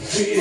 Jesus.